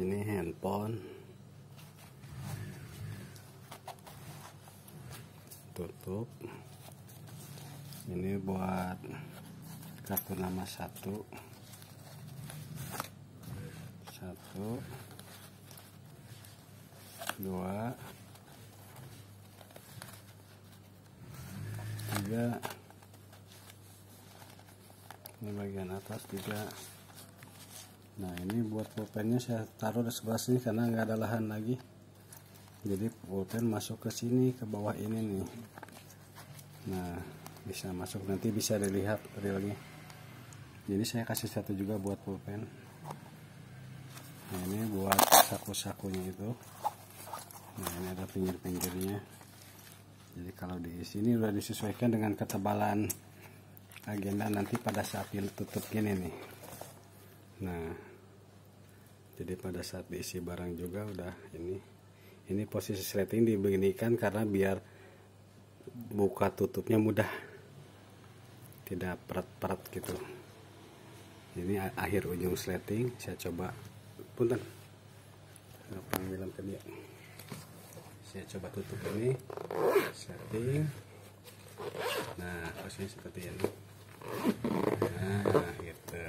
ini handphone. Tutup. Ini buat kartu nama satu. Satu. Dua. Tiga. Ini bagian atas juga nah ini buat pulpennya saya taruh di sebelah sini karena nggak ada lahan lagi. Jadi pulpen masuk ke sini ke bawah ini nih. Nah bisa masuk. Nanti bisa dilihat realnya. Jadi saya kasih satu juga buat pulpen. Nah ini buat saku-sakunya itu. Nah ini ada pinggir-pinggirnya. Jadi kalau di sini udah disesuaikan dengan ketebalan agenda nanti pada saat tutup gini nih nah jadi pada saat diisi barang juga udah ini ini posisi sleting dibeginikan karena biar buka tutupnya mudah tidak perat-perat gitu. Ini akhir ujung sleting saya coba punten. Panggilan ke dia saya coba tutup ini setting nah posisinya seperti ini. Nah gitu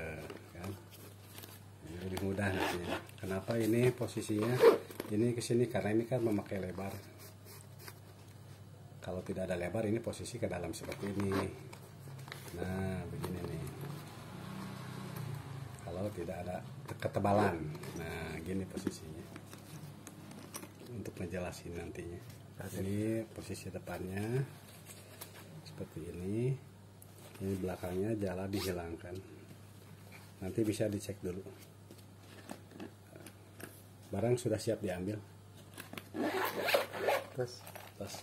mudah nantinya kenapa ini posisinya? Ini ke sini karena ini kan memakai lebar. Kalau tidak ada lebar ini posisi ke dalam seperti ini. Nah begini nih. Kalau tidak ada ketebalan. Nah gini posisinya. Untuk ngejelasin nantinya. Ini posisi depannya. Seperti ini. Ini belakangnya jala dihilangkan. Nanti bisa dicek dulu barang sudah siap diambil. Terus terus